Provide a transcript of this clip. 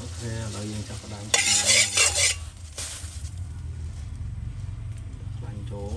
អូខេឥឡូវយើងចាប់ផ្ដើមចាក់ហើយបាញ់ចូល